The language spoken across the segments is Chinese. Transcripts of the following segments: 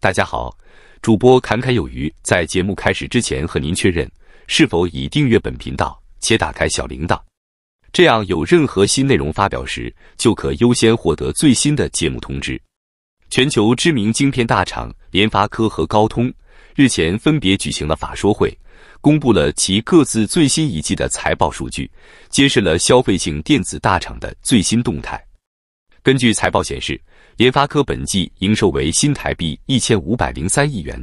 大家好，主播侃侃有余。在节目开始之前，和您确认是否已订阅本频道且打开小铃铛，这样有任何新内容发表时，就可优先获得最新的节目通知。全球知名晶片大厂联发科和高通日前分别举行了法说会，公布了其各自最新一季的财报数据，揭示了消费性电子大厂的最新动态。根据财报显示，联发科本季营收为新台币一千五百零三亿元，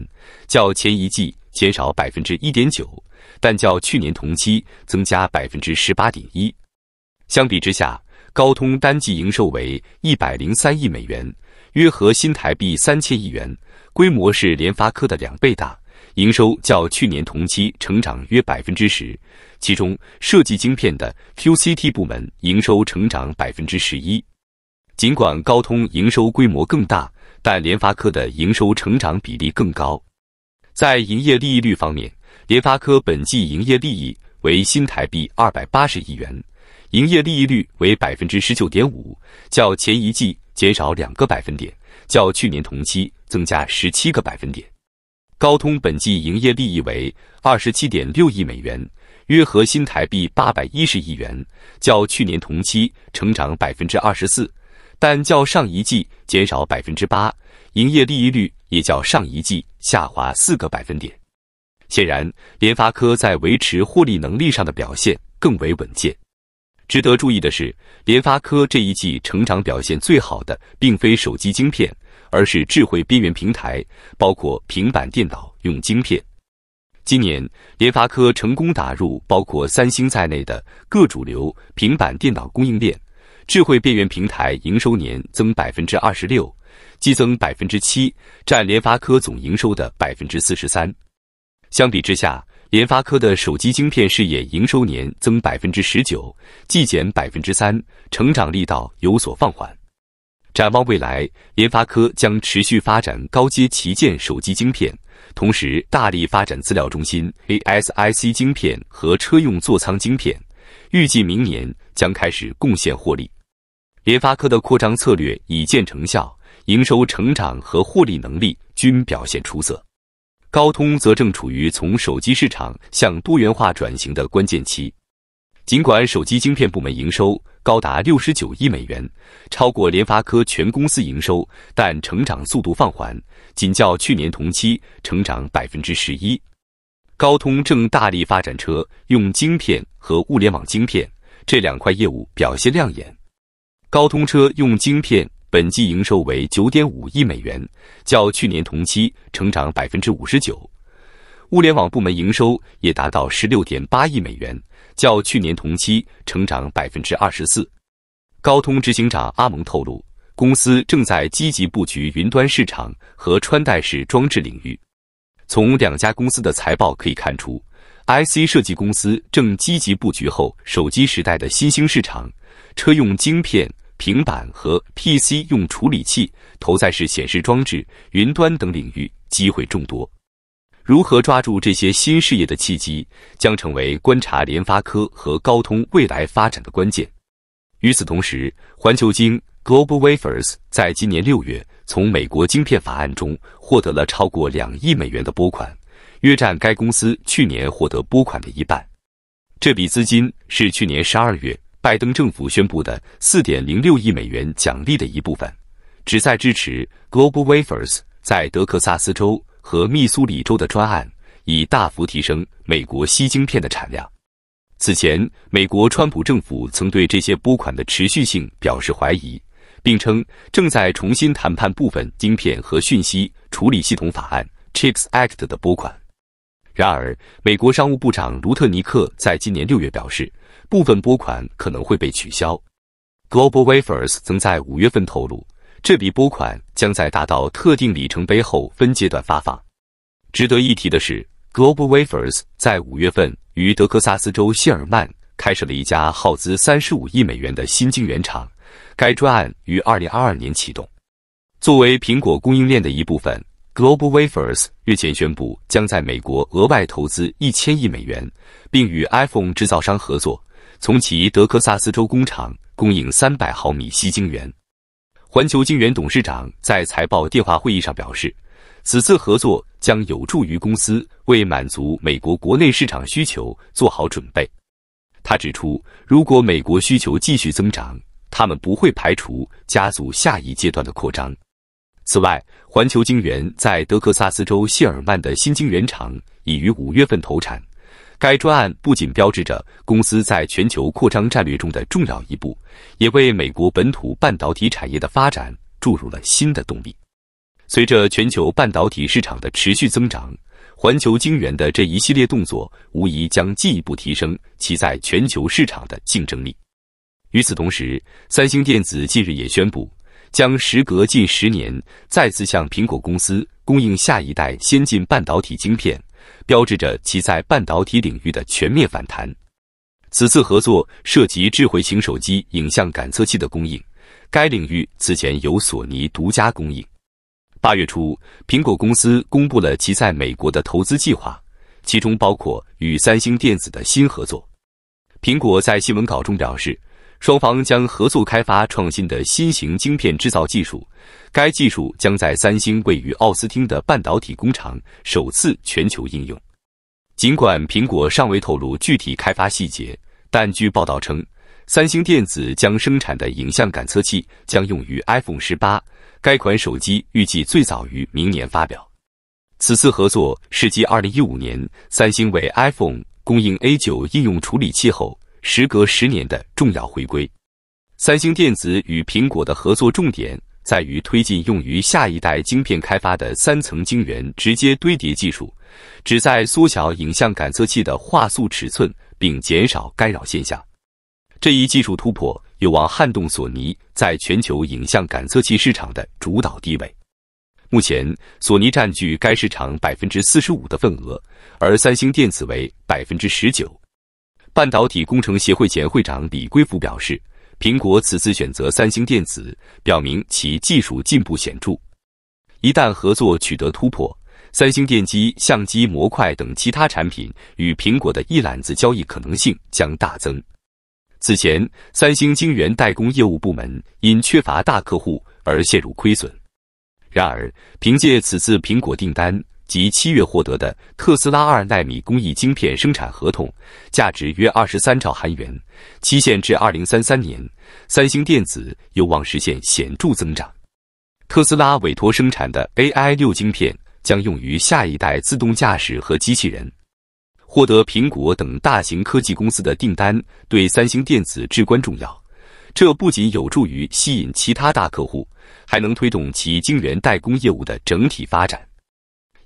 较前一季减少百分之一点九，但较去年同期增加百分之十八点一。相比之下，高通单季营收为一百零三亿美元，约合新台币三千亿元，规模是联发科的两倍大，营收较去年同期成长约百分之十。其中，设计晶片的 QCT 部门营收成长百分之十一。尽管高通营收规模更大，但联发科的营收成长比例更高。在营业利益率方面，联发科本季营业利益为新台币二百八十亿元，营业利益率为百分之十九点五，较前一季减少两个百分点，较去年同期增加十七个百分点。高通本季营业利益为二十七点六亿美元，约合新台币八百一十亿元，较去年同期成长百分之二十四。但较上一季减少百分之八，营业利益率也较上一季下滑四个百分点。显然，联发科在维持获利能力上的表现更为稳健。值得注意的是，联发科这一季成长表现最好的，并非手机晶片，而是智慧边缘平台，包括平板电脑用晶片。今年，联发科成功打入包括三星在内的各主流平板电脑供应链。智慧边缘平台营收年增百分之二十六，季增百分之七，占联发科总营收的百分之四十三。相比之下，联发科的手机晶片事业营收年增百分之十九，季减百分之三，成长力道有所放缓。展望未来，联发科将持续发展高阶旗舰手机晶片，同时大力发展资料中心 ASIC 晶片和车用座舱晶片，预计明年将开始贡献获利。联发科的扩张策略已见成效，营收成长和获利能力均表现出色。高通则正处于从手机市场向多元化转型的关键期。尽管手机晶片部门营收高达六十九亿美元，超过联发科全公司营收，但成长速度放缓，仅较去年同期成长百分之十一。高通正大力发展车用晶片和物联网晶片这两块业务，表现亮眼。高通车用晶片本季营收为九点五亿美元，较去年同期成长百分之五十九。物联网部门营收也达到十六点八亿美元，较去年同期成长百分之二十四。高通执行长阿蒙透露，公司正在积极布局云端市场和穿戴式装置领域。从两家公司的财报可以看出，IC 设计公司正积极布局后手机时代的新兴市场，车用晶片。平板和 PC 用处理器、头戴式显示装置、云端等领域机会众多。如何抓住这些新事业的契机，将成为观察联发科和高通未来发展的关键。与此同时，环球晶 （Global Wafers） 在今年六月从美国晶片法案中获得了超过两亿美元的拨款，约占该公司去年获得拨款的一半。这笔资金是去年十二月。拜登政府宣布的四点零六亿美元奖励的一部分，旨在支持 Global Wafers 在德克萨斯州和密苏里州的专案，以大幅提升美国矽晶片的产量。此前，美国川普政府曾对这些拨款的持续性表示怀疑，并称正在重新谈判部分晶片和讯息处理系统法案 （Chips Act） 的拨款。然而，美国商务部长卢特尼克在今年六月表示。部分拨款可能会被取消。Global Wafers 曾在五月份透露，这笔拨款将在达到特定里程碑后分阶段发放。值得一提的是，Global Wafers 在五月份于德克萨斯州谢尔曼开设了一家耗资三十五亿美元的新晶圆厂，该专案于二零二二年启动。作为苹果供应链的一部分，Global Wafers 日前宣布将在美国额外投资一千亿美元，并与 iPhone 制造商合作。从其德克萨斯州工厂供应三百毫米矽晶圆。环球晶圆董事长在财报电话会议上表示，此次合作将有助于公司为满足美国国内市场需求做好准备。他指出，如果美国需求继续增长，他们不会排除加速下一阶段的扩张。此外，环球晶圆在德克萨斯州谢尔曼的新晶圆厂已于五月份投产。该专案不仅标志着公司在全球扩张战略中的重要一步，也为美国本土半导体产业的发展注入了新的动力。随着全球半导体市场的持续增长，环球晶圆的这一系列动作无疑将进一步提升其在全球市场的竞争力。与此同时，三星电子近日也宣布，将时隔近十年再次向苹果公司供应下一代先进半导体晶片，标志着其在半导体领域的全面反弹。此次合作涉及智慧型手机影像感测器的供应，该领域此前由索尼独家供应。八月初，苹果公司公布了其在美国的投资计划，其中包括与三星电子的新合作。苹果在新闻稿中表示，双方将合作开发创新的新型晶片制造技术，该技术将在三星位于奥斯汀的半导体工厂首次全球应用。尽管苹果尚未透露具体开发细节，但据报道称，三星电子将生产的影像感测器将用于 iPhone 十八。该款手机预计最早于明年发表。此次合作是继2015年三星为 iPhone 供应 A9 应用处理器后，时隔十年的重要回归。三星电子与苹果的合作重点在于推进用于下一代晶片开发的三层晶圆直接堆叠技术，旨在缩小影像感测器的画素尺寸，并减少干扰现象。这一技术突破有望撼动索尼在全球影像感测器市场的主导地位。目前，索尼占据该市场百分之四十五的份额，而三星电子为百分之十九。半导体工程协会前会长李圭福表示，苹果此次选择三星电子，表明其技术进步显著。一旦合作取得突破，三星电机相机模块等其他产品与苹果的一揽子交易可能性将大增。此前，三星晶圆代工业务部门因缺乏大客户而陷入亏损。然而，凭借此次苹果订单及七月获得的特斯拉二纳米工艺晶片生产合同，价值约二十三兆韩元，期限至二零三三年，三星电子有望实现显著增长。特斯拉委托生产的 AI 六晶片将用于下一代自动驾驶和机器人。获得苹果等大型科技公司的订单，对三星电子至关重要。这不仅有助于吸引其他大客户，还能推动其晶圆代工业务的整体发展。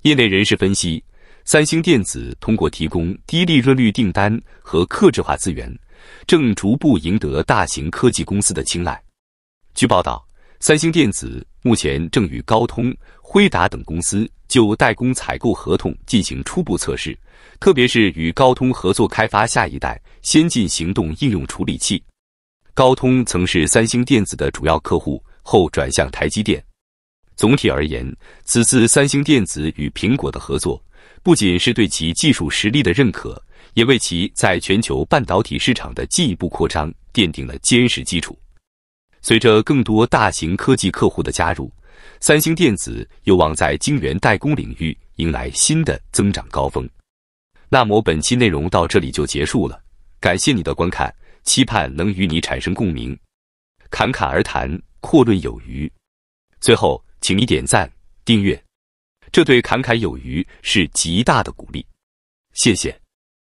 业内人士分析，三星电子通过提供低利润率订单和客制化资源，正逐步赢得大型科技公司的青睐。据报道，三星电子目前正与高通、辉达等公司就代工采购合同进行初步测试。特别是与高通合作开发下一代先进行动应用处理器，高通曾是三星电子的主要客户，后转向台积电。总体而言，此次三星电子与苹果的合作，不仅是对其技术实力的认可，也为其在全球半导体市场的进一步扩张奠定了坚实基础。随着更多大型科技客户的加入，三星电子有望在晶圆代工领域迎来新的增长高峰。那么本期内容到这里就结束了，感谢你的观看，期盼能与你产生共鸣。侃侃而谈，阔论有余。最后，请你点赞、订阅，这对侃侃有余是极大的鼓励。谢谢。